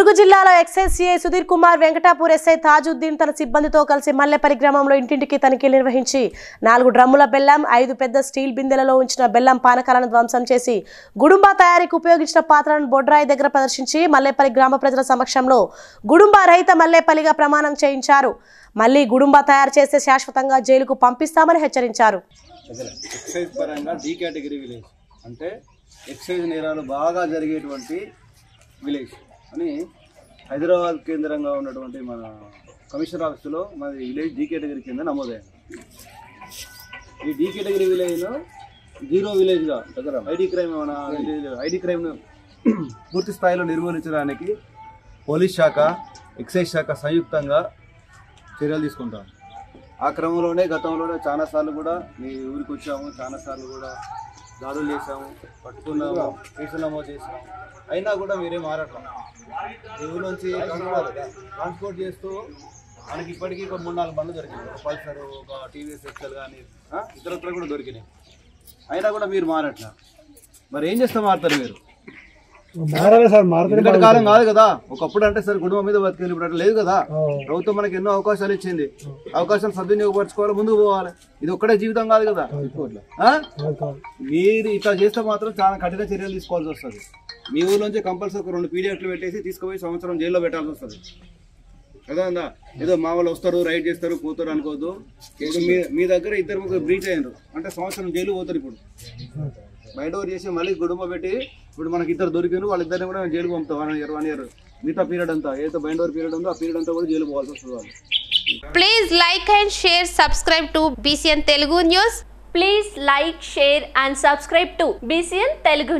ములుగు జిల్లాలో excise Sudheer Kumar Venkatapur SI Tajuddin తన సిబ్బందితో కలిసి మల్లెపల్లి గ్రామంలో ఇంటింటికి తనిఖీలు నిర్వహించి నాలుగు డ్రమ్ముల బెల్లం ఐదు పెద్ద స్టీల్ బిందెలలో ఉంచిన బెల్లం పానకాలను ధ్వంసం చేసి గుడుంబా తయారీకి ఉపయోగించిన పాత్రలను బొడ్రాయి దగ్గర ప్రదర్శించి మల్లేపల్లి గ్రామ ప్రజల సమక్షంలో గుడుంబా రహిత మల్లేపల్లిగా ప్రమాణం చేయించారు. మళ్ళీ గుడుంబా తయారు చేస్తే శాశ్వతంగా జైలుకు పంపిస్తామని హెచ్చరించారు. అంటే ఎక్సైజ్ నేరాలు బాగా జరిగేటువంటి విలేజ్. అని హైదరాబాద్ కేంద్రంగా ఉన్నటువంటి మన కమిషనర్ ఆఫీసులో మన విలేజ్ డీ కేటగిరీ కింద నమోదైంది. ఈ డీ కేటగిరీ విలేజ్లో జీరో విలేజ్గా దగ్గర ఐడి క్రైమ్ మన ఐడి క్రైమ్ను పూర్తి స్థాయిలో నిర్మూలించడానికి పోలీస్ శాఖ ఎక్సైజ్ శాఖ సంయుక్తంగా చర్యలు తీసుకుంటాం. ఆ క్రమంలోనే గతంలోనే చాలాసార్లు కూడా మీ ఊరికి వచ్చాము చాలాసార్లు కూడా దాడులు చేసాము పట్టుకున్నాము కేసు నమోదు చేసాము అయినా కూడా మీరేం మారట్లేదు. నుంచి ట్రాన్స్పోర్ట్ చేస్తూ మనకి ఇప్పటికీ ఒక మూడు నాలుగు బండ్లు దొరికినాయి. ఒక పల్సర్ ఒక టీవీఎస్ ఎక్సెల్ కానీ ఇతరత్ర కూడా దొరికినాయి. అయినా కూడా మీరు మారట్లేదు మరి ఏం చేస్తే మారుతారు మీరు? మారాలి సార్ మారుతుంది. ఎందుకంటే కాలం కాదు కదా. ఒకప్పుడు అంటే సరే కుటుంబం మీద బతికేది ఇప్పుడు అట్లా లేదు కదా. ప్రభుత్వం మనకి ఎన్నో అవకాశాలు ఇచ్చింది. అవకాశాలు సద్వినియోగపరచుకోవాలి ముందుకు పోవాలి. ఇది ఒక్కటే జీవితం కాదు కదా? మీరు ఇట్లా చేస్తే మాత్రం చాలా కఠిన చర్యలు తీసుకోవాల్సి వస్తుంది. మీ ఊళ్ళోంచి కంపల్సరీ ఒక రెండు పీడిఎఫ్లు పెట్టేసి తీసుకుపోయి సంవత్సరం జైల్లో పెట్టాల్సి వస్తుంది. కదా ఏదో మా వాళ్ళు వస్తారు రైడ్ చేస్తారు పోతారు అనుకోవద్దు. ఇప్పుడు మీ మీ దగ్గర ఇద్దరు ముగ్గురు బ్రీచ్ అయ్యారు అంటే సంవత్సరం జైలు పోతారు ఇప్పుడు. బయట ఓవర్ చేసి మళ్ళీ గుడుమ పెట్టి ఇప్పుడు మనకి ఇద్దరు దొరికారు వాళ్ళిద్దరిని కూడా జైలుకు పంపుతాం. One year one year. మిగతా పీరియడ్ అంతా ఏదైతే బయట ఓవర్ పీరియడ్ ఉందో ఆ పీరియడ్ అంతా కూడా జైలు పోవాల్సి వస్తుంది వాళ్ళు. Please like and share, subscribe to BCN Telugu News. Please like, share and subscribe to BCN Telugu